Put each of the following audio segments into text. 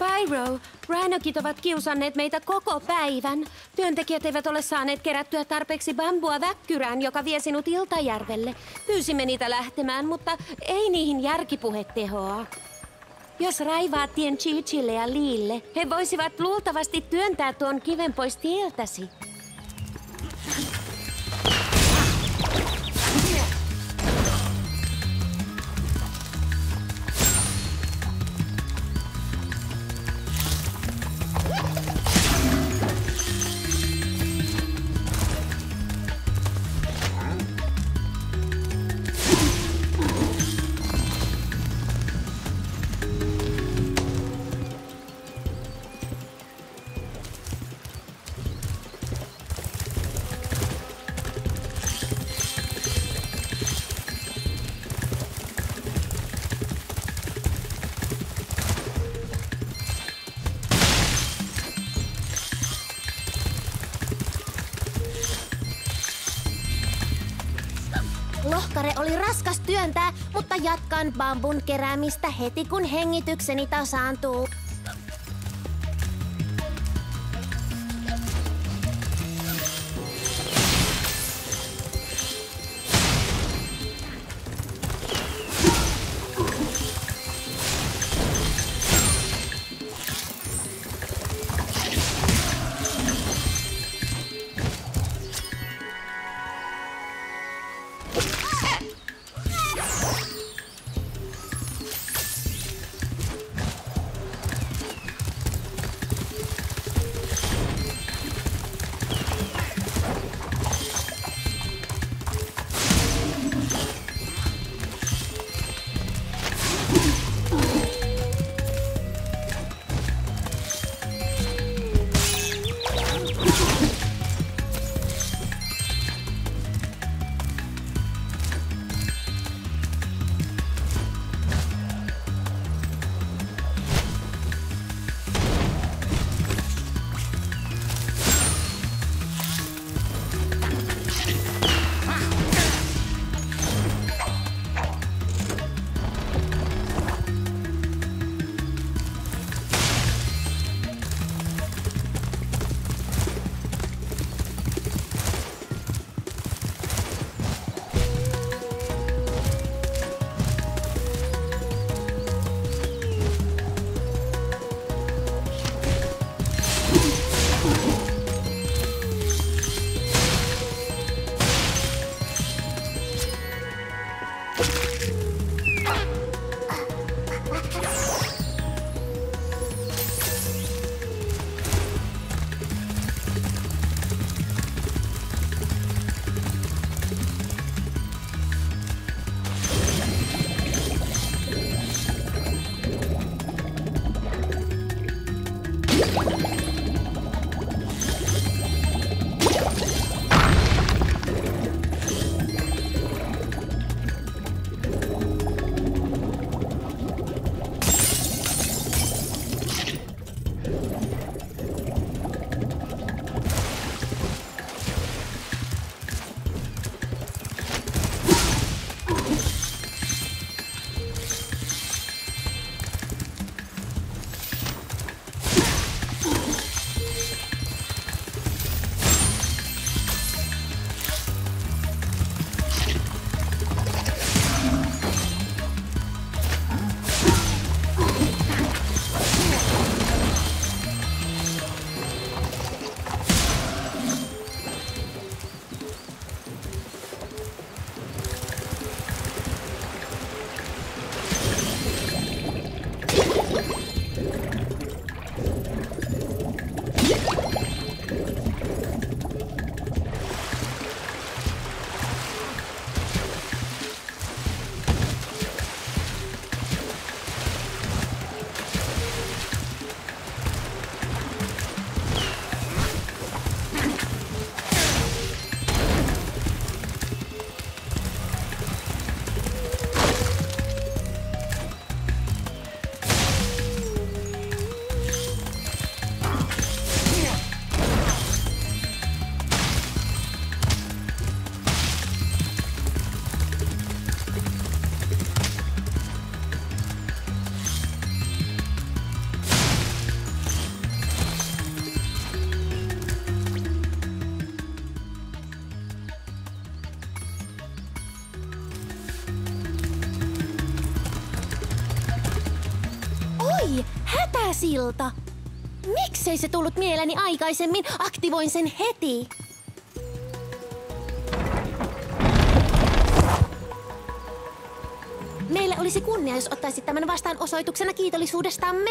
Pyro, ränökit ovat kiusanneet meitä koko päivän. Työntekijät eivät ole saaneet kerättyä tarpeeksi bambua väkkyrään, joka vie sinut Iltajärvelle. Pyysimme niitä lähtemään, mutta ei niihin järkipuhe tehoa. Jos raivaat tien Chichille ja Liille, he voisivat luultavasti työntää tuon kiven pois tieltäsi. Raskas työntää, mutta jatkan bambun keräämistä heti kun hengitykseni tasaantuu. Hätäsilta! Miksei se tullut mieleeni aikaisemmin? Aktivoin sen heti. Meille olisi kunnia, jos ottaisit tämän vastaan osoituksena kiitollisuudestamme.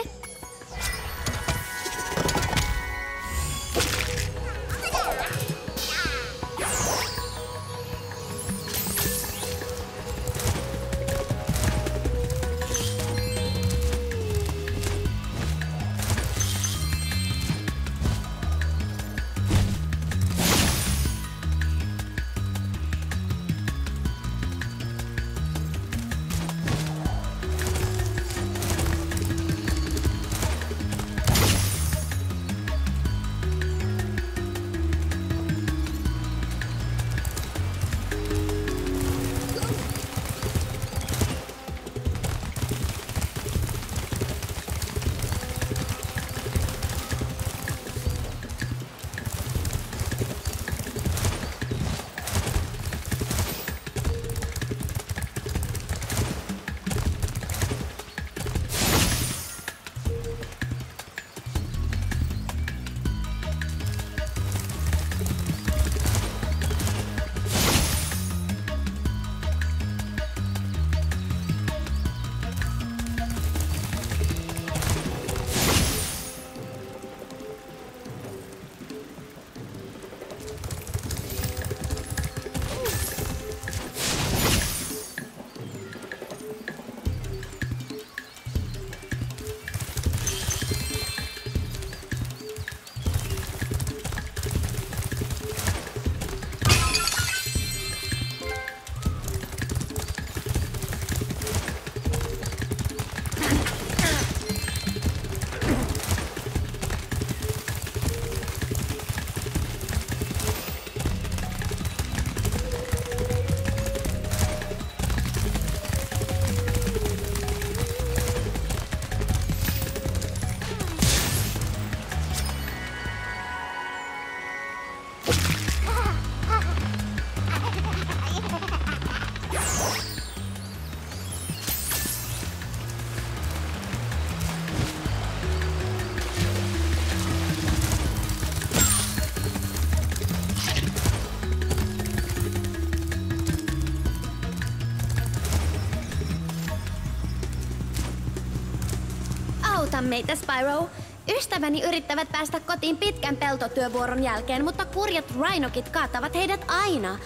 Auta meitä, Spyro. Ystäväni yrittävät päästä kotiin pitkän peltotyövuoron jälkeen, mutta kurjat rhinokit kaatavat heidät aina.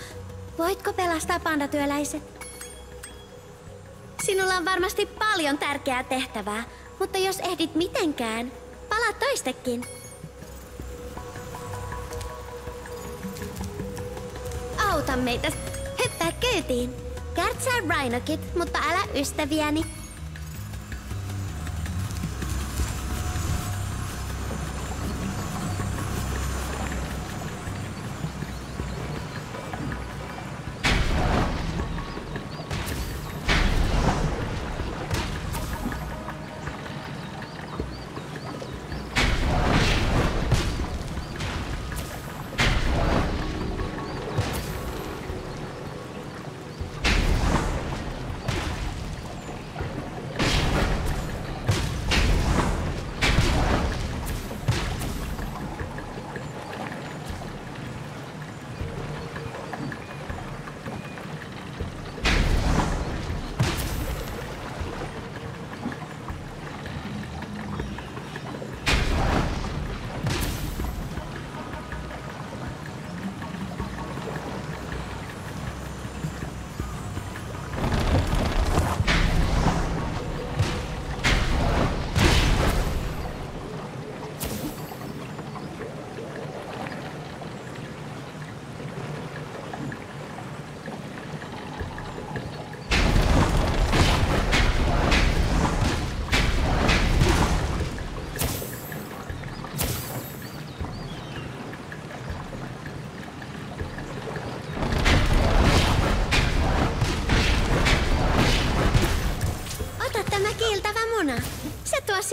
Voitko pelastaa pandatyöläiset? Sinulla on varmasti paljon tärkeää tehtävää, mutta jos ehdit mitenkään, palaa toistekin. Auta meitä. Hyppää kyytiin. Kärtsää rhinokit, mutta älä ystäviäni.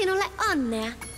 sinule onnea!